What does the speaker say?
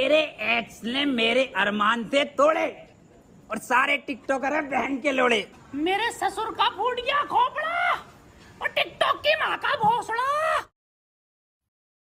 मेरे एक्स ने मेरे अरमान से तोड़े और सारे टिकटॉकर बहन के लोड़े। मेरे ससुर का फूट गया खोपड़ा और टिकटॉक की माँ का भोसड़ा।